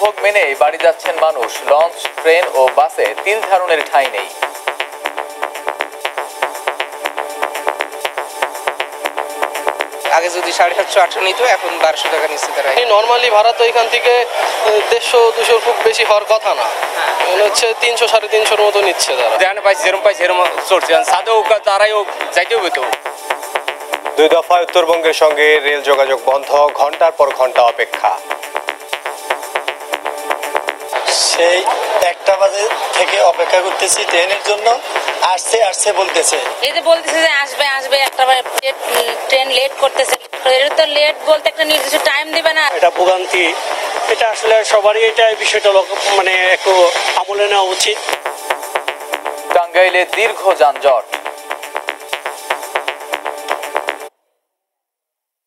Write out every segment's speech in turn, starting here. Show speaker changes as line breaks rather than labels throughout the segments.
দুর্ভোগ মেনে বাড়ি যাচ্ছেন মানুষ। লঞ্চ ট্রেন ও বাসে তিল ধারণের ঠাঁই নেই।
আগে যদি সাড়ে সাতশো আটশো নিত এখন বারোশো টাকা নিচ্ছে তারা
নর্মালি ভাড়া তো এখান থেকে দেড়শো দুশো খুব বেশি হওয়ার কথা না। মনে হচ্ছে তিনশো সাড়ে তিনশোর মতো নিচ্ছে তারা।
যেখানে পাইছি যেরকম পাইছি সেরকম চলছে সাদে হোক তারাই হোক যাইতেও হইতো
দুই দফায় উত্তরবঙ্গের সঙ্গে রেল যোগাযোগ বন্ধ ঘণ্টার পর ঘণ্টা অপেক্ষা।
সেই একটা বাজে থেকে অপেক্ষা করতেছি ট্রেনের জন্য। আসছে আসছে বলতেছে।
এই যে বলতেছে যে আসবে আসবে একটা বাজে ট্রেন লেট করতেছে। এটা তো লেট বলতে একটা নির্দিষ্ট টাইম দিবে না।
এটা ভোগান্তি। এটা আসলে সবারই এটা বিষয়টা মানে একটু আমলে নেওয়া উচিত।
টাঙ্গাইলে দীর্ঘ যানজট।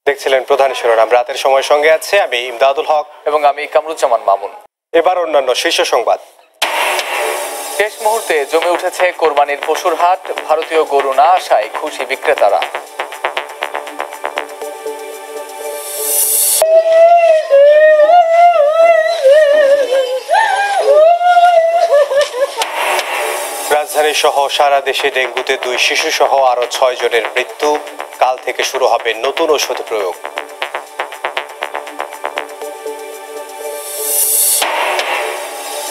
দেখছিলেন প্রধান শিরোনাম। রাতের সময় সঙ্গে আছে আমি ইমদাদুল হক।
এবং আমি কামরুজ্জামান মামুন।
এবার অন্যান্য শীর্ষ সংবাদ।
শেষ মুহূর্তে জমে উঠেছে কোরবানির পশুর হাট। ভারতীয় গরু না আসায় খুশি বিক্রেতারা।
রাজধানী সহ সারা দেশে ডেঙ্গুতে দুই শিশু সহ আরও ছয় জনের মৃত্যু। কাল থেকে শুরু হবে নতুন ওষুধ প্রয়োগ।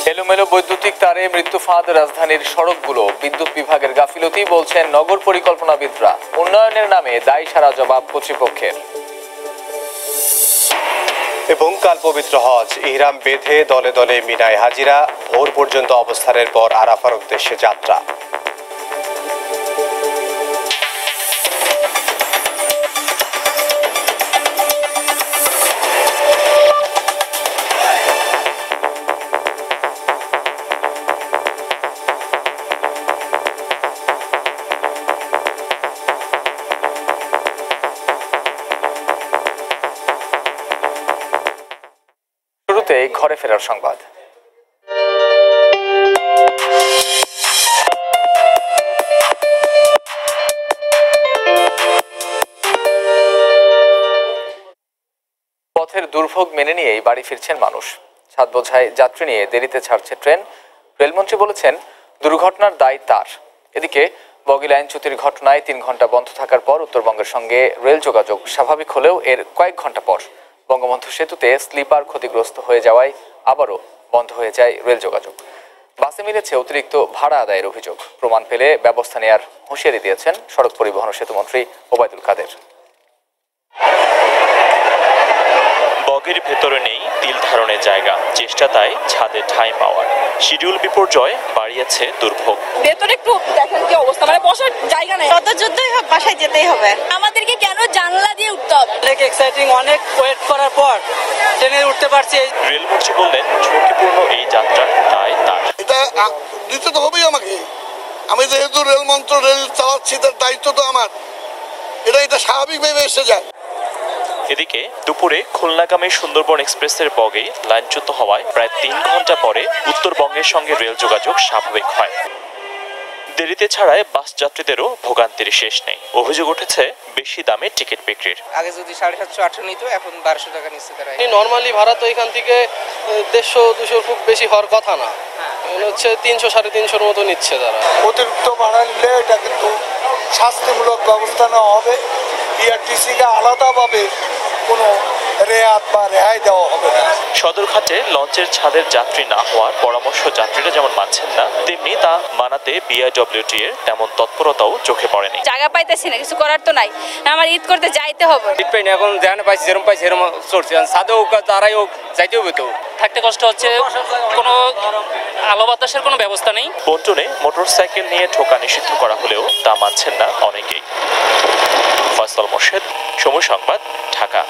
এলোমেলো বৈদ্যুতিক তারে মৃত্যু ফাঁদ রাজধানীর সড়কগুলো বিদ্যুৎ বিভাগের গাফিলতি বলছেন নগর পরিকল্পনাবিদরা। উন্নয়নের নামে দায়ী সারা জবাব কর্তৃপক্ষের।
এবং কাল পবিত্র হজ, ইহরাম বেঁধে দলে দলে মিনায় হাজিরা, ভোর পর্যন্ত অবস্থানের পর আরাফার উদ্দেশ্যে যাত্রা।
ঘরে ফেরার সংবাদ। পথের দুর্ভোগ মেনে নিয়েই বাড়ি ফিরছেন মানুষ। সাত বোঝায় যাত্রী নিয়ে দেরিতে ছাড়ছে ট্রেন। রেলমন্ত্রী বলেছেন, দুর্ঘটনার দায় তার। এদিকে, বগি লাইন লাইনচ্যুতির ঘটনায় তিন ঘণ্টা বন্ধ থাকার পর উত্তরবঙ্গের সঙ্গে রেল যোগাযোগ স্বাভাবিক হলেও এর কয়েক ঘণ্টা পর। বঙ্গবন্ধু সেতুতে স্লিপার ক্ষতিগ্রস্ত হয়ে যাওয়ায় আবারও বন্ধ হয়ে যায় রেল যোগাযোগ। বাসে মিলেছে অতিরিক্ত ভাড়া আদায়ের অভিযোগ। প্রমাণ পেলে ব্যবস্থা নেয়ার হুঁশিয়ারি দিয়েছেন সড়ক পরিবহন সেতুমন্ত্রী ওবায়দুল কাদের।
বগের ভেতরে নেই তিল ধারণের জায়গা। চেষ্টা তাই ছাদে ঠাঁই পাওয়ার। শিডিউল বিপর্যয় বাড়িয়েছে দুর্ভোগ।
ভেতরে একটু দেখেন কি অবস্থা। মানে বসার জায়গা নেই।
কত যুদ্ধই হোক বাসায় যেতেই হবে।
আমাদেরকে কেন জানলা দিয়ে উঠতে হবে?
অনেক এক্সাইটিং অনেক ওয়েট করার পর ট্রেনে উঠতে পারছি।
রেলমন্ত্রী বললেন ঝুঁকিপূর্ণ এই যাত্রা তাই তার।
এটা দিতে তো হবেই আমাকে। আমি যেহেতু রেল মন্ত্র রেল চালাচ্ছি তার দায়িত্ব তো আমার। এটা এটা স্বাভাবিকভাবে এসে যায়।
এদিকে দুপুরে খুলনাগামী সুন্দরবন এক্সপ্রেসের বগে লাইনচ্যুত হওয়ায় প্রায় তিন ঘণ্টা পরে উত্তরবঙ্গের সঙ্গে রেল যোগাযোগ স্বাভাবিক হয়। দেরিতে ছাড়ায় বাস যাত্রীদেরও ভোগান্তির শেষ নেই। অভিযোগ উঠেছে বেশি দামে টিকিট বিক্রির।
আগে যদি সাড়ে সাতশো আটশো নিত এখন বারোশো টাকা নিচ্ছে তারা।
নর্মালি ভাড়া তো এখান থেকে দেড়শো দুশো খুব বেশি হওয়ার কথা না। হচ্ছে তিনশো সাড়ে তিনশোর মতো নিচ্ছে তারা।
অতিরিক্ত ভাড়া নিলে এটা কিন্তু শাস্তিমূলক ব্যবস্থা নেওয়া হবে। বিআরটিসিকে আলাদাভাবে কোনো রেয়াত বা রেহাই দেওয়া হবে না।
সদরঘাটে লঞ্চের ছাদের যাত্রী না হওয়ার পরামর্শ যাত্রীরা যেমন মানছেন না তেমনি তা মানাতে বিআইডব্লিউটি এর তেমন তৎপরতাও চোখে পড়েনি।
জায়গা পাইতেছি না কিছু করার তো নাই। আমার ঈদ করতে যাইতে হবে।
টিট পাইনি এখন যেখানে পাইছি যেরকম পাইছি সেরকম চলছে। সাদে হোক আর তারাই হোক যাইতে হবে তো।
থাকতে কষ্ট হচ্ছে কোনো আলো বাতাসের কোনো ব্যবস্থা নেই?
পন্টনে মোটরসাইকেল নিয়ে ঠোকা নিষিদ্ধ করা হলেও তা মানছেন না অনেকেই। ফয়সাল মোর্শেদ সময় সংবাদ ঢাকা।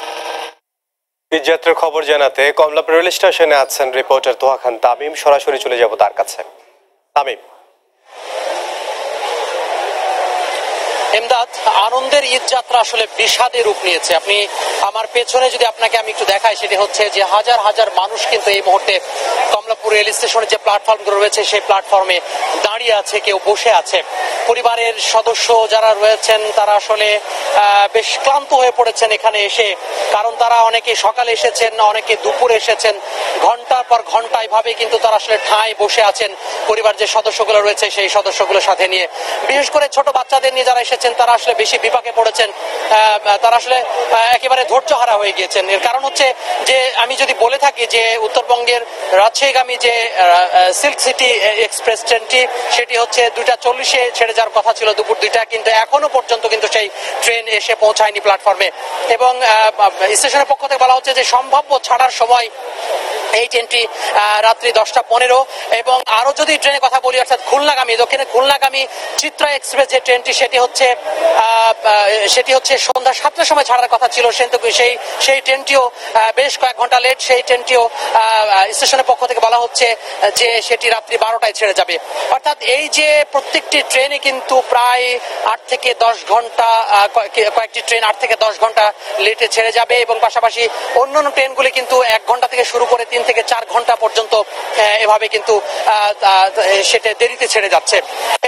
ঈদযাত্রার খবর জানাতে কমলাপুর রেল স্টেশনে আছেন রিপোর্টার তোহা খান তামিম। সরাসরি চলে যাব তার কাছে। তামিম
এমদাদ, আনন্দের ঈদ যাত্রা আসলে বিষাদে রূপ নিয়েছে। আপনি আমার পেছনে যদি আপনাকে আমি একটু দেখাই, সেটি হচ্ছে যে হাজার হাজার মানুষ কিন্তু এই মুহূর্তে কমলাপুর রেল স্টেশনের যে প্ল্যাটফর্মগুলো রয়েছে, সেই প্ল্যাটফর্মে দাঁড়িয়ে আছে, কেউ বসে আছে। পরিবারের সদস্য যারা রয়েছেন, তারা আসলে বেশ ক্লান্ত হয়ে পড়েছেন এখানে এসে। কারণ তারা অনেকে সকালে এসেছেন, অনেকে দুপুরে এসেছেন। ঘণ্টার পর ঘণ্টা এভাবে কিন্তু তারা আসলে ঠাঁই বসে আছেন। পরিবার যে সদস্যগুলো রয়েছে, সেই সদস্যগুলোর সাথে নিয়ে। বিশেষ করে ছোট বাচ্চাদের নিয়ে যারা এসেছেন, তারা আসলে বেশি বিপাকে পড়েছেন। তারা আসলে একেবারে ধৈর্য হারা হয়ে গিয়েছেন। এর কারণ হচ্ছে যে, আমি যদি বলে থাকি যে, উত্তরবঙ্গের রাজশাহীগামী যে সিল্ক সিটি এক্সপ্রেস ট্রেনটি সেটি হচ্ছে দুইটা চল্লিশে ছেড়ে যাওয়ার কথা ছিল দুপুর দুইটা, কিন্তু এখনও পর্যন্ত কিন্তু সেই ট্রেন এসে পৌঁছায়নি প্ল্যাটফর্মে এবং স্টেশনের পক্ষ থেকে বলা হচ্ছে যে সম্ভাব্য ছাড়ার সময় এই ট্রেনটি রাত্রি দশটা পনেরো এবং আরও যদি ট্রেনের কথা বলি, অর্থাৎ খুলনাগামী, দক্ষিণে খুলনাগামী চিত্রা এক্সপ্রেস যে ট্রেনটি, সেটি হচ্ছে সেটি হচ্ছে সন্ধ্যা সাতটার সময় ছাড়ার কথা ছিল কিন্তু সেই সেই ট্রেনটিও বেশ কয়েক ঘণ্টা লেট সেই ট্রেনটিও স্টেশনের পক্ষ থেকে বলা হচ্ছে যে সেটি রাত্রি বারোটায় ছেড়ে যাবে। অর্থাৎ এই যে প্রত্যেকটি ট্রেনে কিন্তু প্রায় আট থেকে দশ ঘণ্টা কয়েকটি ট্রেন আট থেকে দশ ঘণ্টা লেটে ছেড়ে যাবে এবং পাশাপাশি অন্যান্য ট্রেনগুলি কিন্তু এক ঘণ্টা থেকে শুরু করে তিন থেকে চার ঘণ্টা পর্যন্ত এভাবে কিন্তু সেটা দেরিতে ছেড়ে যাচ্ছে।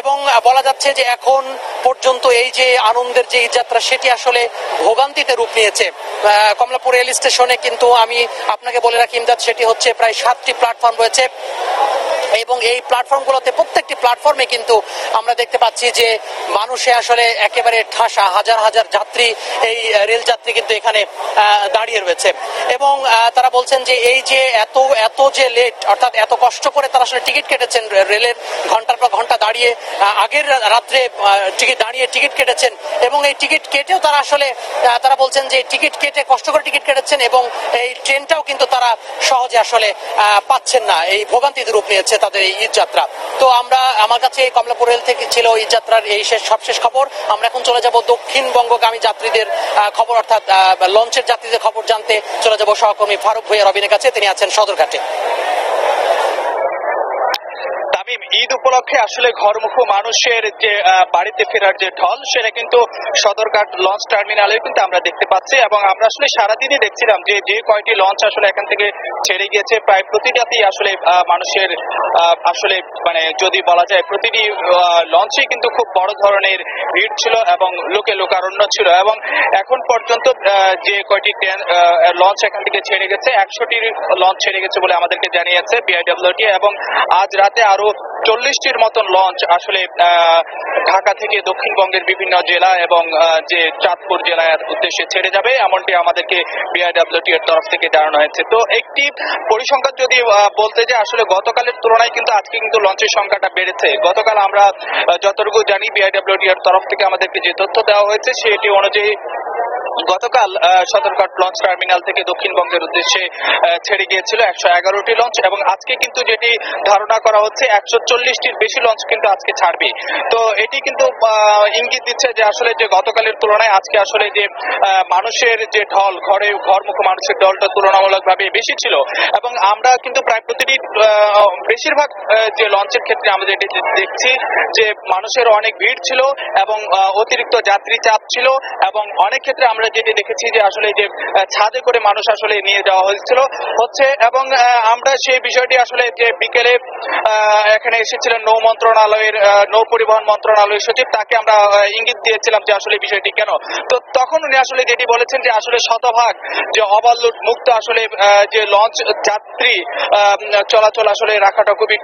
এবং বলা যাচ্ছে যে এখন পর্যন্ত এই যে আনন্দের যে যাত্রা, সেটি আসলে ভোগান্তিতে রূপ নিয়েছে। কমলাপুর রেল স্টেশনে কিন্তু আমি আপনাকে বলে রাখি, ইমদাদ, সেটি হচ্ছে প্রায় সাতটি প্ল্যাটফর্ম রয়েছে। এবং এই প্ল্যাটফর্মগুলোতে প্রত্যেকটি প্ল্যাটফর্মে কিন্তু আমরা দেখতে পাচ্ছি যে মানুষে আসলে একেবারে ঠাসা, হাজার হাজার যাত্রী এই রেল যাত্রী কিন্তু এখানে দাঁড়িয়ে রয়েছে। এবং তারা বলছেন যে এই যে এত এত যে লেট অর্থাৎ এত কষ্ট করে তারা আসলে টিকিট কেটেছেন রেলের ঘণ্টার পর ঘণ্টা দাঁড়িয়ে আগের রাত্রে টিকিট দাঁড়িয়ে টিকিট কেটেছেন এবং এই টিকিট কেটেও তারা আসলে তারা বলছেন যে টিকিট কেটে কষ্ট করে টিকিট কেটেছেন এবং এই ট্রেনটাও কিন্তু তারা সহজে আসলে পাচ্ছেন না। এই ভোগান্তিতে রূপ নিয়েছে তাদের এই ঈদ যাত্রা। তো আমরা, আমার কাছে এই কমলাপুর রেল থেকে ছিল ঈদ যাত্রার এই শেষ, সবশেষ খবর। আমরা এখন চলে যাব দক্ষিণবঙ্গগামী যাত্রীদের খবর, অর্থাৎ লঞ্চের যাত্রীদের খবর জানতে। চলে যাব সহকর্মী ফারুক ভুইয়া রবিনের কাছে, তিনি আছেন সদরঘাটে।
ঈদ উপলক্ষে আসলে ঘরমুখ মানুষের যে বাড়িতে ফেরার যে ঢল, সেটা কিন্তু সদরঘাট লঞ্চ টার্মিনালে কিন্তু আমরা দেখতে পাচ্ছি এবং আমরা আসলে সারাদিনই দেখছিলাম যে যে কয়টি লঞ্চ আসলে এখান থেকে ছেড়ে গিয়েছে। প্রায় প্রতিটাতেই আসলে মানুষের আসলে মানে যদি বলা যায় প্রতিটি লঞ্চে কিন্তু খুব বড় ধরনের ভিড় ছিল এবং লোকে লোকারণ্য ছিল এবং এখন পর্যন্ত যে কয়টি লঞ্চ এখান থেকে ছেড়ে গেছে, একশোটির লঞ্চ ছেড়ে গেছে বলে আমাদেরকে জানিয়েছে বিআইডব্লিউটি এবং আজ রাতে আরও চল্লিশটির মতন লঞ্চ আসলে ঢাকা থেকে দক্ষিণবঙ্গের বিভিন্ন জেলা এবং যে চাঁদপুর জেলার উদ্দেশ্যে ছেড়ে যাবে, এমনটি আমাদেরকে বিআইডব্লিউটি এর তরফ থেকে জানানো হয়েছে। তো একটি পরিসংখ্যান যদি বলতে যে আসলে গতকালের তুলনায় কিন্তু আজকে কিন্তু লঞ্চের সংখ্যাটা বেড়েছে। গতকাল আমরা যতটুকু জানি বিআইডব্লিউটি এর তরফ থেকে আমাদেরকে যে তথ্য দেওয়া হয়েছে, সেটি অনুযায়ী গতকাল সদরঘাট লঞ্চ টার্মিনাল থেকে দক্ষিণবঙ্গের উদ্দেশ্যে ছেড়ে গিয়েছিল একশো এগারোটি লঞ্চ এবং আজকে কিন্তু যেটি ধারণা করা হচ্ছে, একশো চল্লিশটির বেশি লঞ্চ কিন্তু আজকে ছাড়বে। তো এটি কিন্তু ইঙ্গিত দিচ্ছে যে আসলে যে গতকালের তুলনায় আজকে আসলে যে মানুষের যে ঢল, ঘরে ঘরমুখ মানুষের ঢলটা তুলনামূলকভাবে বেশি ছিল এবং আমরা কিন্তু প্রায় প্রতিটি বেশিরভাগ যে লঞ্চের ক্ষেত্রে আমরা যেটি দেখছি যে মানুষের অনেক ভিড় ছিল এবং অতিরিক্ত যাত্রী চাপ ছিল এবং অনেক ক্ষেত্রে আমরা যেটি দেখেছি যে আসলে যে ছাদে করে মানুষ আসলে নিয়ে যাওয়া হয়েছিল, হচ্ছে এবং আমরা সেই বিষয়টি আসলে যে বিকেলে এখানে এসেছিলেন নৌ মন্ত্রণালয়ের নৌ পরিবহন মন্ত্রণালয়ের সচিব, তাকে আমরা ইঙ্গিত দিয়েছিলাম যে আসলে বিষয়টি কেন। তো তখন উনি আসলে যেটি বলেছেন যে আসলে শতভাগ যে ওভারলোড মুক্ত আসলে যে লঞ্চ যাত্রী চলাচল আসলে রাখাটা খুবই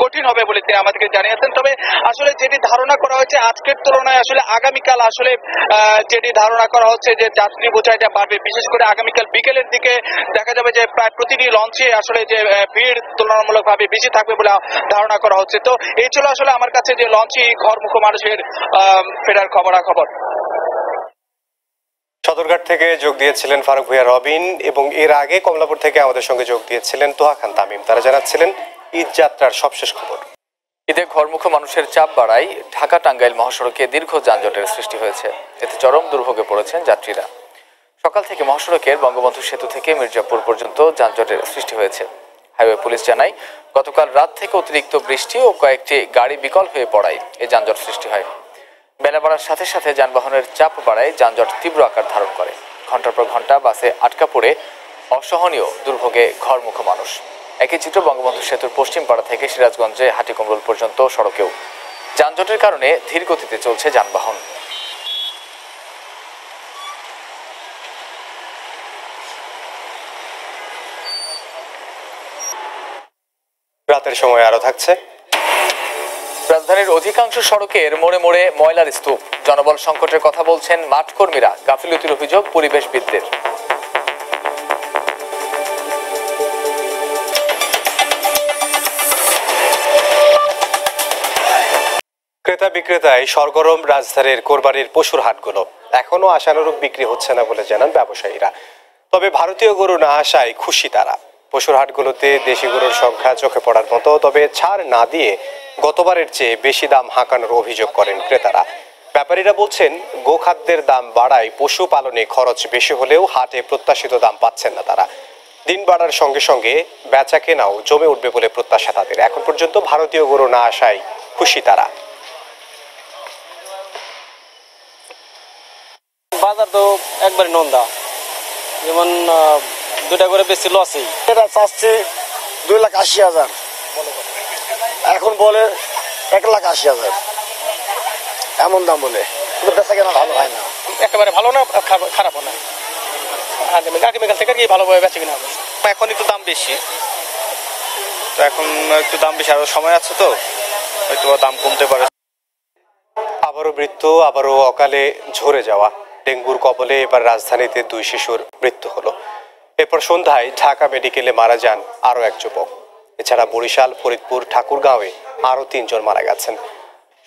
কঠিন হবে বলে তিনি আমাদেরকে জানিয়েছেন। তবে আসলে যেটি ধারণা করা হয়েছে, আজকের তুলনায় আসলে আগামীকাল আসলে যেটি ধারণা করা হচ্ছে যে যাত্রী বোঝাইটা বাড়বে। বিশেষ করে আগামীকাল বিকেলের দিকে দেখা যাবে যে প্রায় প্রতিটি লঞ্চে আসলে যে ভিড় তুলনামূলকভাবে বেশি থাকবে বলে ধারণা করা হচ্ছে। তো এই ছিল আসলে আমার কাছে যে লঞ্চই ঘরমুখ মানুষের ফেরার খবরাখবর।
সদরঘাট থেকে যোগ দিয়েছিলেন ফারুক ভুইয়া রবিন এবং এর আগে কমলাপুর থেকে আমাদের সঙ্গে যোগ দিয়েছিলেন তোহা খান তামিম। তারা জানাচ্ছিলেন ঈদ যাত্রার সবশেষ খবর।
ঈদে ঘরমুখ মানুষের চাপ বাড়ায় ঢাকা টাঙ্গাইল মহাসড়কে দীর্ঘ যানজটের সৃষ্টি হয়েছে। এতে চরম দুর্ভোগে পড়েছেন যাত্রীরা। সকাল থেকে মহাসড়কের বঙ্গবন্ধু সেতু থেকে মির্জাপুর পর্যন্ত যানজটের সৃষ্টি হয়েছে। হাইওয়ে পুলিশ জানায়, গতকাল রাত থেকে অতিরিক্ত বৃষ্টি ও কয়েকটি গাড়ি বিকল হয়ে পড়ায় এ যানজট সৃষ্টি হয়। বেলা বাড়ার সাথে সাথে যানবাহনের চাপ বাড়ায় যানজট তীব্র আকার ধারণ করে। ঘণ্টার পর ঘণ্টা বাসে আটকা পড়ে অসহনীয় দুর্ভোগে ঘরমুখ মানুষ। একই চিত্র বঙ্গবন্ধু সেতুর পশ্চিম পাড়া থেকে সিরাজগঞ্জে হাটিকুমরুল পর্যন্ত সড়কেও। যানজটের কারণে ধীর গতিতে চলছে যানবাহন।
রাতের সময় আরও থাকছে।
রাজধানীর অধিকাংশ সড়কের মোড়ে মোড়ে ময়লার স্তূপ। জনবল সংকটের কথা বলছেন মাঠ কর্মীরা গাফিলতির অভিযোগ পরিবেশবিদদের।
ক্রেতা বিক্রেতায় সরগরম রাজধানীর কোরবানির পশুর হাটগুলো এখনও আশানুরূপ বিক্রি হচ্ছে না বলে জানান ব্যবসায়ীরা। তবে ভারতীয় গরু না আসায় খুশি তারা। পশুর হাটগুলোতে দেশি গরুর সংখ্যা চোখে পড়ার মতো, তবে ছাড় না দিয়ে গতবারের চেয়ে বেশি দাম হাঁকানোর অভিযোগ করেন ক্রেতারা। ব্যাপারীরা বলছেন, গোখাদ্যের দাম বাড়ায় পশু পালনে খরচ বেশি হলেও হাটে প্রত্যাশিত দাম পাচ্ছেন না তারা। দিন বাড়ার সঙ্গে সঙ্গে বেচা কেনাও জমে উঠবে বলে প্রত্যাশা তাদের। এখন পর্যন্ত ভারতীয় গরু না আসায় খুশি তারা।
বাজার তো একবারে নন্দা। যেমন দুটা করে বেশি লসই
এটা চাচ্ছি দুই লাখ আশি হাজার। এখন বলে এক লাখ আশি হাজার। এমন দাম বলে। কিন্তু বেচা কেনা ভালো হয় না।
একেবারে ভালো না খারাপ- না। আগামী আগামীকাল থেকে কি ভালোভাবে বেঁচে কিনা হবে।
এখন একটু দাম বেশি। তো এখন একটু দাম বেশি আরও সময় আছে তো। হয়তো দাম কমতে পারে।
আবারও মৃত্যু আবারও অকালে ঝরে যাওয়া। ডেঙ্গুর কবলে এবার রাজধানীতে দুই শিশুর মৃত্যু হলো। এরপর সন্ধ্যায় ঢাকা মেডিকেলে মারা যান আরও এক যুবক। এছাড়া বরিশাল, ফরিদপুর, ঠাকুরগাঁওয়ে আরও তিনজন মারা গেছেন।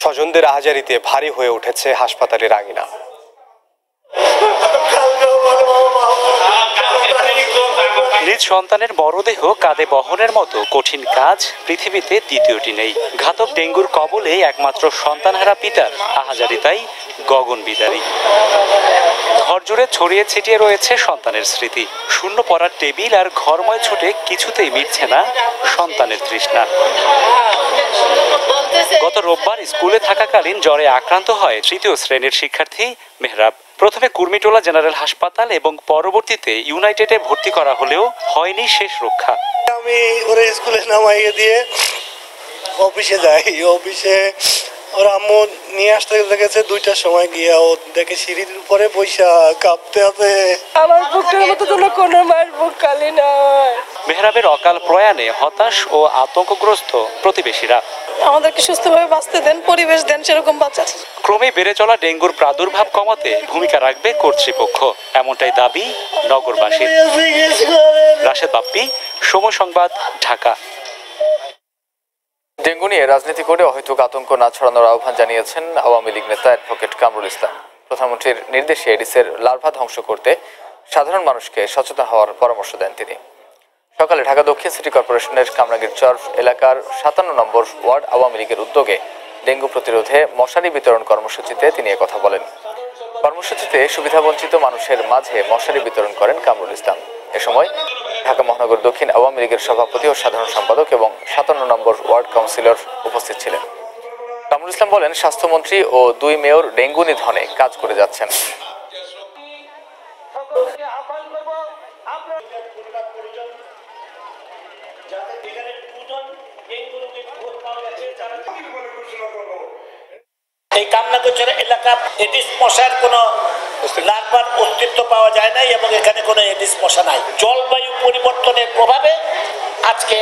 স্বজনদের আহাজারিতে ভারী হয়ে উঠেছে হাসপাতালের আঙিনা।
নিজ সন্তানের মরদেহ কাঁধে বহনের মতো কঠিন কাজ পৃথিবীতে দ্বিতীয়টি নেই। ঘাতক ডেঙ্গুর কবলে একমাত্র সন্তানহারা পিতার আহাজারিতাই গগন বিদারী। ঘর জুড়ে ছড়িয়ে ছিটিয়ে রয়েছে সন্তানের স্মৃতি। শূন্য পড়ার টেবিল আর ঘরময় ছুটে কিছুতেই মিটছে না সন্তানের তৃষ্ণা। গত রোববার স্কুলে থাকাকালীন জ্বরে আক্রান্ত হয় তৃতীয় শ্রেণির শিক্ষার্থী মেহরাব। প্রথমে কুর্মিটোলা জেনারেল হাসপাতাল এবং পরবর্তীতে ইউনাইটেডে ভর্তি করা হলেও হয়নি শেষ রক্ষা।
আমি ওরে স্কুলে নামাইয়ে দিয়ে অফিসে যাই। অফিসে ওর আম্মু নিয়ে আসতে গেছে দুইটার সময় গিয়া ও দেখে সিঁড়ির উপরে বৈশা কাঁপতে আছে।
আমার বুকের মতো কোনো কোনো মার বুক খালি নয়।
মেহরাবের অকাল প্রয়াণে হতাশ ও আতঙ্কগ্রস্ত প্রতিবেশীরা।
আমাদেরকে সুস্থভাবে বাঁচতে দেন পরিবেশ দেন সেরকম বাঁচা
ক্রমে বেড়ে চলা ডেঙ্গুর প্রাদুর্ভাব কমাতে ভূমিকা রাখবে কর্তৃপক্ষ। এমনটাই দাবি নগরবাসীর। রাশেদ বাপ্পি সময় সংবাদ ঢাকা।
ডেঙ্গু নিয়ে রাজনীতি করে অহেতুক আতঙ্ক না ছড়ানোর আহ্বান জানিয়েছেন আওয়ামী লীগ নেতা অ্যাডভোকেট কামরুল ইসলাম। প্রধানমন্ত্রীর নির্দেশে এডিসের লার্ভা ধ্বংস করতে সাধারণ মানুষকে সচেতন হওয়ার পরামর্শ দেন তিনি। সকালে ঢাকা দক্ষিণ সিটি কর্পোরেশনের কামরাঙ্গীর চর এলাকার সাতান্ন নম্বর ওয়ার্ড আওয়ামী লীগের উদ্যোগে ডেঙ্গু প্রতিরোধে মশারি বিতরণ কর্মসূচিতে তিনি কথা বলেন। কর্মসূচিতে সুবিধাবঞ্চিত মানুষের মাঝে মশারি বিতরণ করেন কামরুল ইসলাম। এ সময় ঢাকা মহানগর দক্ষিণ আওয়ামী লীগের সভাপতি ও সাধারণ সম্পাদক এবং সাতান্ন নম্বর ওয়ার্ড কাউন্সিলর উপস্থিত ছিলেন। কামরুল ইসলাম বলেন, স্বাস্থ্যমন্ত্রী ও দুই মেয়র ডেঙ্গু নিধনে কাজ করে যাচ্ছেন।
এই কামনাগোচর এলাকা এডিস মশার কোনো লার্ভার অস্তিত্ব পাওয়া যায় নাই এবং এখানে কোনো এডিস মশা নাই। জলবায়ু পরিবর্তনের প্রভাবে আজকে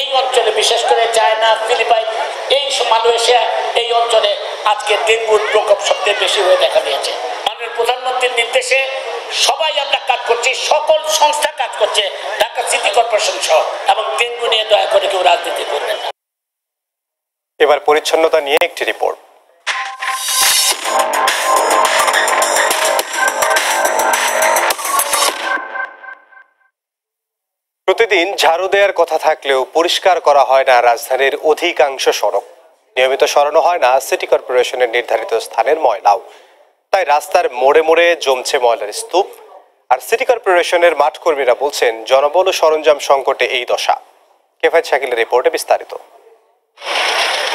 এই অঞ্চলে, বিশেষ করে চায়না, ফিলিপাইন, এই মালয়েশিয়া, এই অঞ্চলে আজকে ডেঙ্গুর প্রকোপ সবচেয়ে বেশি হয়ে দেখা দিয়েছে। মাননীয় প্রধানমন্ত্রীর নির্দেশে সবাই আমরা কাজ করছি, সকল সংস্থা কাজ করছে, ঢাকা সিটি কর্পোরেশন সহ, এবং ডেঙ্গু নিয়ে দয়া করে কেউ রাজনীতি করবেন না।
এবার পরিচ্ছন্নতা নিয়ে একটি রিপোর্ট। প্রতিদিন ঝাড়ু দেওয়ার কথা থাকলেও পরিষ্কার করা হয় না রাজধানীর অধিকাংশ সড়ক। নিয়মিত সরানো হয় না সিটি কর্পোরেশনের নির্ধারিত স্থানের ময়লাও। তাই রাস্তার মোড়ে মোড়ে জমছে ময়লার স্তূপ। আর সিটি কর্পোরেশনের মাঠ কর্মীরা বলছেন জনবল ও সরঞ্জাম সংকটে এই দশা। কেফায় শাকিলের রিপোর্টে বিস্তারিত।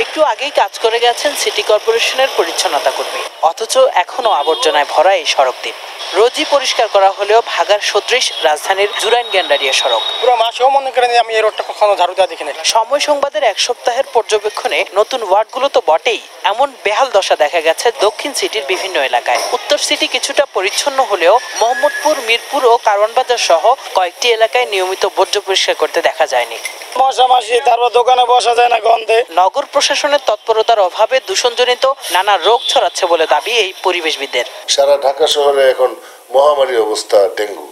একটু আগেই কাজ করে গেছেন সিটি কর্পোরেশনের পরিচ্ছন্নতা কর্মী। অথচ এখনও আবর্জনায় ভরা এই সড়ক দ্বীপ রোজই পরিষ্কার করা হলেও ভাগার সদৃশ রাজধানীর জুরাইন গ্যান্ডারিয়া সড়ক।
পুরো মাসেও মনে করেন আমি এই রোডটা কখনো ঝাড়ু দেওয়া দেখিনি।
সময় সংবাদের এক সপ্তাহের পর্যবেক্ষণে নতুন ওয়ার্ডগুলো তো বটেই। এমন বেহাল দশা দেখা গেছে দক্ষিণ সিটির বিভিন্ন এলাকায়। উত্তর সিটি কিছুটা পরিচ্ছন্ন হলেও মোহাম্মদপুর মিরপুর ও কারওয়ানবাজার সহ কয়েকটি এলাকায় নিয়মিত বর্জ্য পরিষ্কার করতে দেখা যায়নি।
মশা মাসি তারপর দোকানে বসা যায় না গন্ধে।
নগর প্রশাসনের তৎপরতার অভাবে দূষণজনিত নানা রোগ ছড়াচ্ছে বলে দাবি এই পরিবেশবিদের
সারা ঢাকা শহরে এখন মহামারী অবস্থা ডেঙ্গু।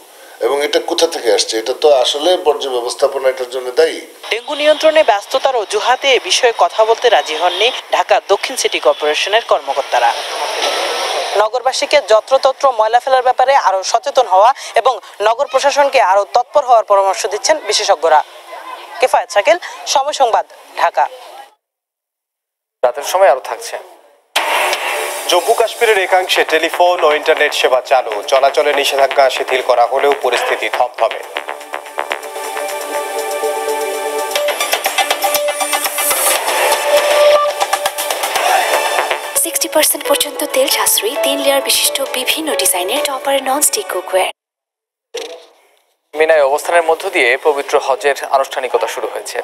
এবং এটা কোথা থেকে আসছে? এটা তো আসলে বর্জ্য ব্যবস্থাপনা এটার জন্য দায়ী।
ডেঙ্গু নিয়ন্ত্রণে ব্যস্ততার অজুহাতে এ বিষয়ে কথা বলতে রাজি হননি ঢাকা দক্ষিণ সিটি কর্পোরেশনের কর্মকর্তারা। নগরবাসীকে যত্রতত্র ময়লা ফেলার ব্যাপারে আরও সচেতন হওয়া এবং নগর প্রশাসনকে আরও তৎপর হওয়ার পরামর্শ দিচ্ছেন বিশেষজ্ঞরা। কেফায়েত শাকিল সময় সংবাদ ঢাকা।
রাতের সময় আরও থাকছে।
জম্মু কাশ্মীরের একাংশে টেলিফোন ও ইন্টারনেট সেবা চালু। চলাচলে নিষেধাজ্ঞা শিথিল করা হলেও পরিস্থিতি থমথমে
সিক্সটি পার্সেন্ট পর্যন্ত তেল সাশ্রয়ী তিন লেয়ার বিশিষ্ট বিভিন্ন ডিজাইনের টপার নন স্টিক কুকওয়্যার।
মিনায় অবস্থানের মধ্য দিয়ে পবিত্র হজের আনুষ্ঠানিকতা শুরু হয়েছে।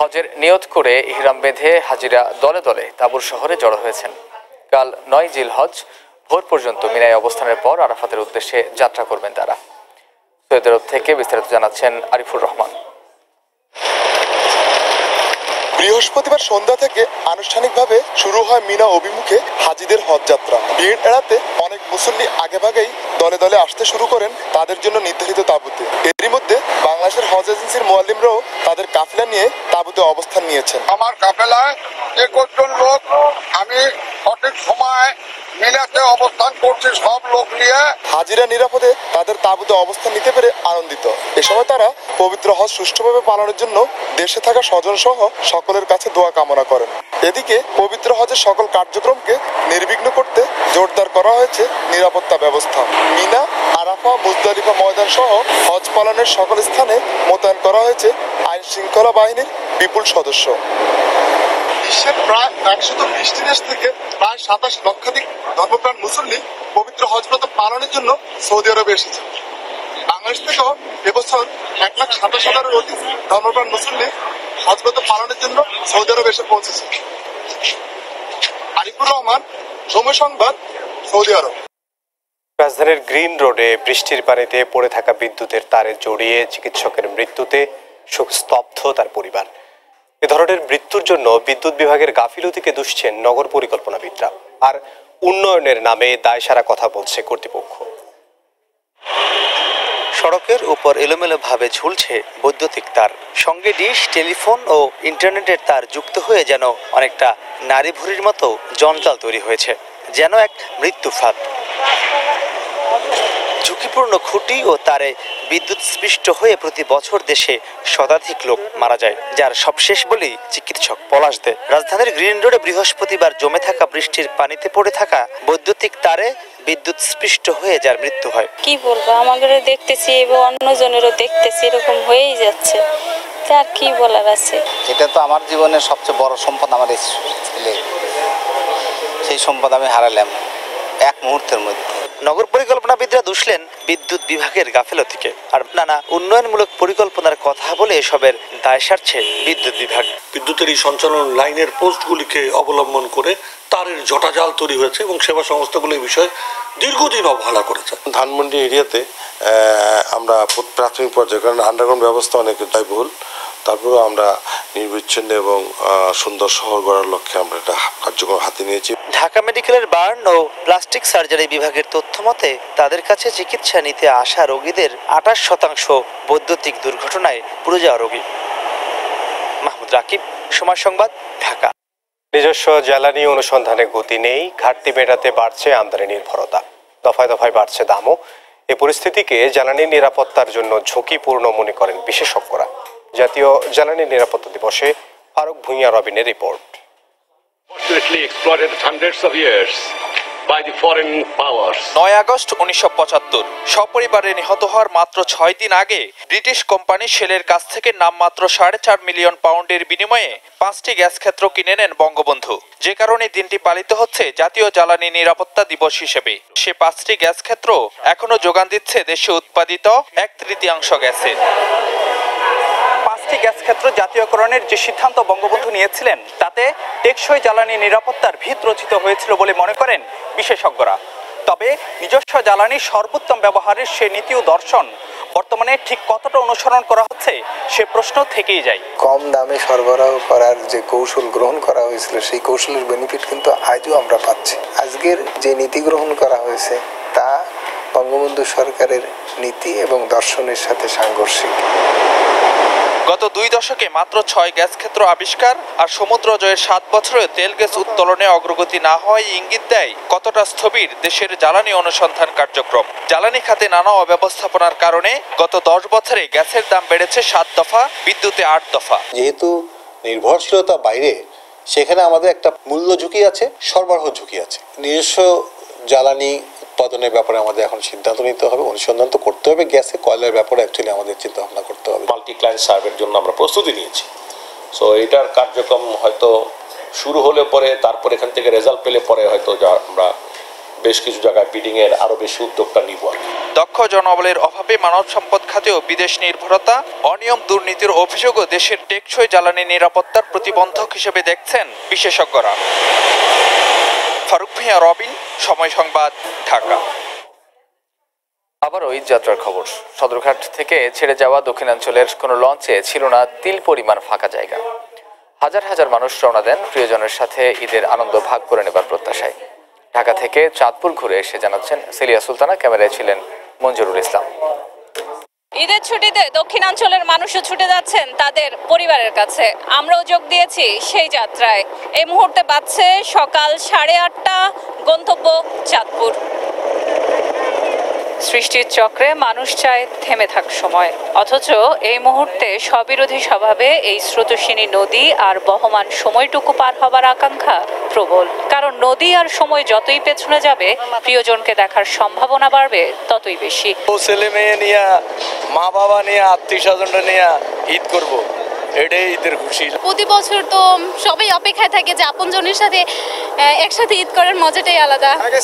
হজের নিয়ত করে ইহরাম বেঁধে হাজিরা দলে দলে তাবুর শহরে জড়ো হয়েছেন। কাল নয় জিল হজ ভোর পর্যন্ত মিনায় অবস্থানের পর আরাফাতের উদ্দেশ্যে যাত্রা করবেন তারা। সৈয়দ থেকে বিস্তারিত জানাচ্ছেন আরিফুর রহমান।
বৃহস্পতিবার সন্ধ্যা থেকে আনুষ্ঠানিকভাবে শুরু হয় মিনা অভিমুখে হাজিদের হজ যাত্রা ভিড় এড়াতে অনেক মুসল্লি আগেভাগেই দলে দলে আসতে শুরু করেন তাদের জন্য নির্ধারিত তাঁবুতে। এরই মধ্যে বাংলাদেশের হজ এজেন্সির মোয়াল্লিমরাও তাদের কাফিলা নিয়ে তাঁবুতে অবস্থান নিয়েছেন।
আমার কাফেলায় একুশ জন লোক আমি সঠিক সময় মিনাতে অবস্থান করছি সব লোক নিয়ে।
হাজিরা নিরাপদে তাদের তাঁবুতে অবস্থান নিতে পেরে আনন্দিত। এ সময় তারা পবিত্র হজ সুষ্ঠুভাবে পালনের জন্য দেশে থাকা স্বজন সহ সকলের কাছে দোয়া কামনা করেন। এদিকে পবিত্র হজের সকল কার্যক্রমকে নির্বিঘ্ন করতে জোরদার করা হয়েছে নিরাপত্তা ব্যবস্থা। মিনা, আরাফা, মুজদালিফা ময়দান সহ হজ পালনের সকল স্থানে মোতায়েন করা হয়েছে আইন শৃঙ্খলা বাহিনীর বিপুল সদস্য। বিশ্বের প্রায় একশত বিশটি দেশ থেকে প্রায় সাতাশ লক্ষাধিক ধর্মপ্রাণ মুসল্লি পবিত্র হজব্রত পালনের জন্য সৌদি আরবে এসেছে। বাংলাদেশ থেকেও এবছর এক লাখ সাতাশ হাজারের অধিক ধর্মপ্রাণ মুসল্লি হজব্রত পালনের জন্য সৌদি আরবে এসে পৌঁছেছে। আরিফুর রহমান, সময় সংবাদ, সৌদি আরব।
রাজধানীর গ্রিন রোডে বৃষ্টির পানিতে পড়ে থাকা বিদ্যুতের তারে জড়িয়ে চিকিৎসকের মৃত্যুতে শোক স্তব্ধ তার পরিবার। এ ধরনের মৃত্যুর জন্য বিদ্যুৎ বিভাগের গাফিলতিকে দুষছেন নগর পরিকল্পনাবিদরা। আর উন্নয়নের নামে দায় সারা কথা বলছে কর্তৃপক্ষ।
সড়কের উপর এলোমেলোভাবে ঝুলছে বৈদ্যুতিক তার। সঙ্গে ডিশ, টেলিফোন ও ইন্টারনেটের তার যুক্ত হয়ে যেন অনেকটা নারী ভুরির মতো জঞ্জাল তৈরি হয়েছে, যেন এক মৃত্যু ফাঁদ। ঝুঁকিপূর্ণ খুঁটি ও তারে বিদ্যুৎ স্পৃষ্ট হয়ে প্রতি বছর দেশে শতাধিক লোক মারা যায় যার সবশেষ বলেই চিকিৎসক পলাশ দে। রাজধানীর গ্রিন রোডে বৃহস্পতিবার জমে থাকা বৃষ্টির পানিতে পড়ে থাকা বৈদ্যুতিক তারে বিদ্যুৎ স্পৃষ্ট হয়ে যার মৃত্যু হয়।
কি বলব আমাদেরও দেখতেছি এবং অন্যজনেরও দেখতেছি এরকম হয়েই যাচ্ছে। তা আর কি বলার আছে?
এটা তো আমার জীবনের সবচেয়ে বড় সম্পদ আমার এই ছেলে সেই সম্পদ আমি হারালাম। এক মুহূর্তের মধ্যে।
নগর পরিকল্পনাবিদরা দুষলেন বিদ্যুৎ বিভাগের গাফেলতিকে। আর নানা উন্নয়নমূলক পরিকল্পনার কথা বলে এসবের দায় সারছে বিদ্যুৎ বিভাগ।
বিদ্যুতের এই সঞ্চালন লাইনের পোস্টগুলিকে অবলম্বন করে তারের জটাজাল তৈরি হয়েছে এবং সেবা সংস্থাগুলো এই বিষয়ে দীর্ঘদিন অবহেলা করেছে।
ধানমন্ডি এরিয়াতে আহ, আমরা প্রাথমিক পর্যায়ে কারণ আন্ডারগ্রাউন্ড ব্যবস্থা অনেক ব্যয়বহুল তারপরেও আমরা নির্বিচ্ছিন্ন এবং সুন্দর শহর গড়ার লক্ষ্যে আমরা এটা কার্যক্রম হাতে নিয়েছি।
ঢাকা মেডিকেলের বার্ন ও প্লাস্টিক সার্জারি বিভাগের তথ্য মতে তাদের কাছে চিকিৎসা নিতে আসা রোগীদের আঠাশ শতাংশ বৈদ্যুতিক দুর্ঘটনায় পুড়ে যাওয়া রোগী। মাহমুদ রাকিব সময় সংবাদ ঢাকা।
নিজস্ব জ্বালানি অনুসন্ধানে গতি নেই ঘাটতি মেটাতে বাড়ছে আমদানি নির্ভরতা। দফায় দফায় বাড়ছে দামও। এ পরিস্থিতিকে জ্বালানি নিরাপত্তার জন্য ঝুঁকিপূর্ণ মনে করেন বিশেষজ্ঞরা। জাতীয় জ্বালানি নিরাপত্তা দিবসে ফারুক ভুঁইয়া রবিনের রিপোর্ট.
নয় আগস্ট উনিশশো পঁচাত্তর সপরিবারে নিহত হওয়ার মাত্র ছয় দিন আগে ব্রিটিশ কোম্পানি শেলের কাছ থেকে নামমাত্র সাড়ে চার মিলিয়ন পাউন্ডের বিনিময়ে পাঁচটি গ্যাস ক্ষেত্র কিনে নেন বঙ্গবন্ধু। যে কারণে দিনটি পালিত হচ্ছে জাতীয় জ্বালানি নিরাপত্তা দিবস হিসেবে। সে পাঁচটি গ্যাস ক্ষেত্র এখনও যোগান দিচ্ছে দেশে উৎপাদিত এক তৃতীয়াংশ গ্যাসের।
পাঁচটি গ্যাস ক্ষেত্র জাতীয়করণের যে সিদ্ধান্ত বঙ্গবন্ধু নিয়েছিলেন, তাতে টেকসই জ্বালানি নিরাপত্তার ভিত রচিত হয়েছিল বলে মনে করেন বিশেষজ্ঞরা। তবে নিজস্ব জ্বালানি সর্বোত্তম ব্যবহারের সে নীতি ও দর্শন বর্তমানে ঠিক কতটা অনুসরণ করা হচ্ছে, সে প্রশ্ন থেকেই যায়।
কম দামে সরবরাহ করার যে কৌশল গ্রহণ করা হয়েছিল, সেই কৌশলের বেনিফিট কিন্তু আজও আমরা পাচ্ছি। আজকের যে নীতি গ্রহণ করা হয়েছে, তা বঙ্গবন্ধু সরকারের নীতি এবং দর্শনের সাথে সাংঘর্ষিক।
গত দুই দশকে মাত্র ছয় গ্যাস ক্ষেত্র আবিষ্কার আর সমুদ্র জয়ের সাত বছরে তেল গ্যাস উত্তোলনে অগ্রগতি না হওয়ায় ইঙ্গিত দেয় কতটা স্থবির দেশের জ্বালানি অনুসন্ধান কার্যক্রম। জ্বালানি খাতে নানা অব্যবস্থাপনার কারণে গত দশ বছরে গ্যাসের দাম বেড়েছে সাত দফা, বিদ্যুতে আট দফা।
যেহেতু নির্ভরশীলতা বাইরে, সেখানে আমাদের একটা মূল্য ঝুঁকি আছে, সরবরাহ ঝুঁকি আছে। নিজস্ব জ্বালানি উৎপাদনের ব্যাপারে আমাদের এখন সিদ্ধান্ত নিতে হবে অনুসন্ধান তো করতে হবে গ্যাসে কয়লার ব্যাপারে অ্যাকচুয়ালি আমাদের চিন্তা ভাবনা করতে হবে।
মাল্টি ক্লায়েন্ট সার্ভের জন্য আমরা প্রস্তুতি নিয়েছি। সো এটার কার্যক্রম হয়তো শুরু হলে পরে তারপর এখান থেকে রেজাল্ট পেলে পরে হয়তো যা আমরা বেশ কিছু জায়গায় বিডিং এর আরও বেশি উদ্যোগটা নিব আর
দক্ষ জনবলের অভাবে মানব সম্পদ খাতেও বিদেশ নির্ভরতা অনিয়ম দুর্নীতির অভিযোগও দেশের টেকসই জ্বালানি নিরাপত্তার প্রতিবন্ধক হিসেবে দেখছেন বিশেষজ্ঞরা। ফারুক ভিয়া রবিন, সময় সংবাদ, ঢাকা।
আবারও ঈদযাত্রার খবর। সদরঘাট থেকে ছেড়ে যাওয়া দক্ষিণাঞ্চলের কোনো লঞ্চে ছিল না তিল পরিমাণ ফাঁকা জায়গা। হাজার হাজার মানুষ রওনা দেন প্রিয়জনের সাথে ঈদের আনন্দ ভাগ করে নেবার প্রত্যাশায়। ঢাকা থেকে চাঁদপুর ঘুরে এসে জানাচ্ছেন সেলিয়া সুলতানা, ক্যামেরায় ছিলেন মঞ্জুরুল ইসলাম।
ঈদের ছুটিতে দক্ষিণাঞ্চলের মানুষও ছুটে যাচ্ছেন তাদের পরিবারের কাছে। আমরাও যোগ দিয়েছি সেই যাত্রায়। এই মুহূর্তে বাজছে সকাল সাড়ে আটটা। গন্তব্য চাঁদপুর। সৃষ্টির চক্রে মানুষ চায় থেমে থাক সময়। অথচ এই মুহূর্তে স্ববিরোধী স্বভাবে এই স্রোতস্বিনী নদী আর বহমান সময়টুকু পার হবার আকাঙ্ক্ষা প্রবল। কারণ নদী আর সময় যতই পেছনে যাবে প্রিয়জনকে দেখার সম্ভাবনা বাড়বে ততই বেশি।
ছেলে মেয়ে নিয়ে মা বাবা নিয়ে আত্মীয় স্বজনরা নিয়ে ঈদ করব। এটাই ঈদের খুশি।
প্রতি বছর তো সবাই অপেক্ষায় থাকে যে আপনজনের সাথে একসাথে ঈদ করার মজাটাই আলাদা।
আগে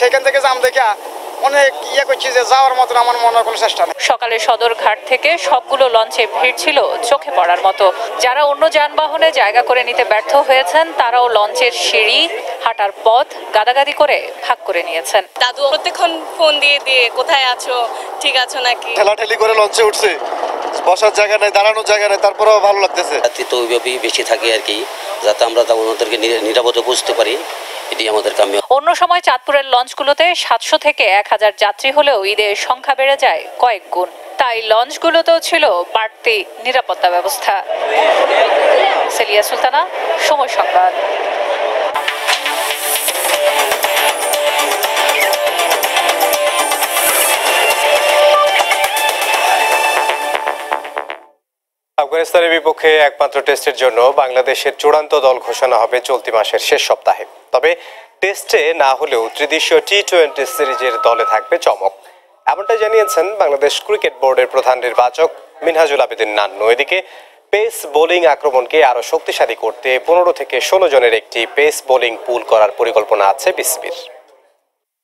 সেখান থেকে জাম দেখে অনেক ইয়ে করছি যে যাওয়ার মতন আমার মনে কোনো চেষ্টা নেই।
সকালে সদর ঘাট থেকে সবগুলো লঞ্চে ভিড় ছিল চোখে পড়ার মতো। যারা অন্য যানবাহনে জায়গা করে নিতে ব্যর্থ হয়েছেন তারাও লঞ্চের সিঁড়ি হাঁটার পথ গাদাগাদি করে ভাগ করে নিয়েছেন।
দাদু প্রত্যেকক্ষণ ফোন দিয়ে দিয়ে কোথায় আছো? ঠিক আছো নাকি?
ঠেলাঠেলি করে লঞ্চে উঠছে। বসার জায়গা নেই দাঁড়ানোর জায়গা নেই তারপরেও ভালো লাগতেছে।
তো বেশি থাকে আর কি যাতে আমরা ওনাদেরকে নিরাপদে বুঝতে পারি। এটি আমাদের কাম্য।
অন্য সময় চাঁদপুরের লঞ্চগুলোতে সাতশো থেকে এক হাজার যাত্রী হলেও ঈদের সংখ্যা বেড়ে যায় কয়েক গুণ। তাই লঞ্চগুলোতেও ছিল বাড়তি নিরাপত্তা ব্যবস্থা। সেলিয়া সুলতানা সময় সংবাদ।
আফগানিস্তানের বিপক্ষে একমাত্র টেস্টের জন্য বাংলাদেশের চূড়ান্ত দল ঘোষণা হবে চলতি মাসের শেষ সপ্তাহে। তবে টেস্টে না হলেও ত্রিদেশীয় টি টোয়েন্টি সিরিজের দলে থাকবে চমক। এমনটাই জানিয়েছেন বাংলাদেশ ক্রিকেট বোর্ডের প্রধান নির্বাচক মিনহাজুল আবেদিন নান্নু। এদিকে পেস বোলিং আক্রমণকে আরও শক্তিশালী করতে পনেরো থেকে ষোলো জনের একটি পেস বোলিং পুল করার পরিকল্পনা আছে বিসিবির।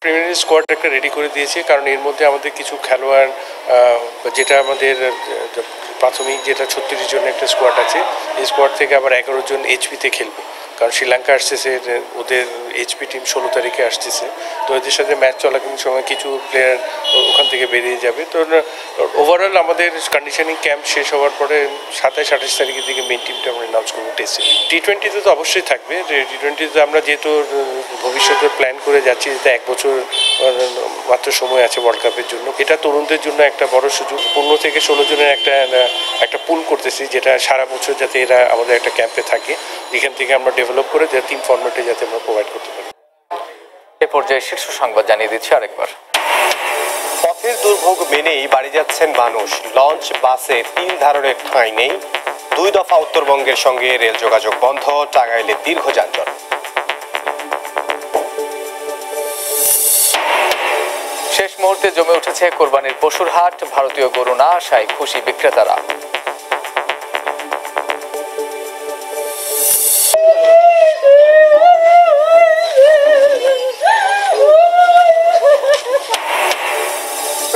প্রিমিয়ার স্কোয়াড একটা রেডি করে দিয়েছি, কারণ এর মধ্যে আমাদের কিছু খেলোয়াড় যেটা আমাদের প্রাথমিক যেটা ছত্রিশ জনের একটা স্কোয়াড আছে, এই স্কোয়াড থেকে আবার এগারো জন এইচপিতে খেলবে। কারণ শ্রীলঙ্কা আসতেছে ওদের এইচপি টিম ষোলো তারিখে আসতেছে। তো এদের সাথে ম্যাচ চলাকালীন সময় কিছু প্লেয়ার ওখান থেকে বেরিয়ে যাবে। তো ওভারঅল আমাদের কন্ডিশনিং ক্যাম্প শেষ হওয়ার পরে সাতাশ আঠাশ তারিখের দিকে মেন টিমটা আমরা অ্যানাউন্স করব টেস্টে টি টোয়েন্টিতে তো অবশ্যই থাকবে। টি টোয়েন্টিতে আমরা যেহেতু ভবিষ্যতে প্ল্যান করে যাচ্ছি যাতে এক বছর মাত্র সময় আছে ওয়ার্ল্ড কাপের জন্য। এটা তরুণদের জন্য একটা বড় সুযোগ। পনেরো থেকে ষোলো জনের একটা একটা পুল করতেছি, যেটা সারা বছর যাতে এরা আমাদের একটা ক্যাম্পে থাকে। এখান থেকে আমরা ডেভেলপ করে যাতে টিম ফর্মেটে যাতে আমরা প্রোভাইড করতে পারি।
এ পর্যায়ে শীর্ষ সংবাদ জানিয়ে দিচ্ছি আরেকবার।
পথের দুর্ভোগ মেনেই বাড়ি যাচ্ছেন মানুষ। লঞ্চ বাসে তিন ধারণের ঠাঁই নেই। দুই দফা উত্তরবঙ্গের সঙ্গে রেল যোগাযোগ বন্ধ টাঙ্গাইলে দীর্ঘ যানজট।
শেষ মুহূর্তে জমে উঠেছে কোরবানির পশুর হাট। ভারতীয় গরু না আসায় খুশি বিক্রেতারা।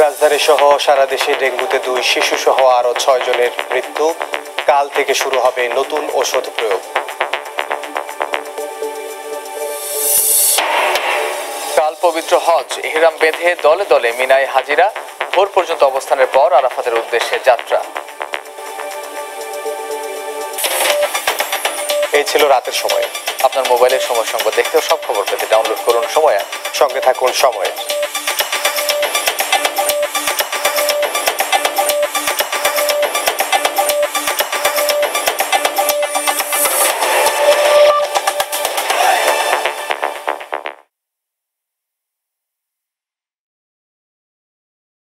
রাজধানী সহ সারা দেশে ডেঙ্গুতে দুই শিশু সহ আরও ছয় জনের মৃত্যু। কাল থেকে শুরু হবে নতুন ওষুধ প্রয়োগ।
কাল পবিত্র হজ, এহরাম বেঁধে দলে দলে মিনায় হাজিরা, ভোর পর্যন্ত অবস্থানের পর আরাফাতের উদ্দেশ্যে যাত্রা।
এই ছিল রাতের সময়।
আপনার মোবাইলের সময় সংবাদ দেখতেও সব খবর পেতে ডাউনলোড করুন সময়
সঙ্গে থাকুন সময়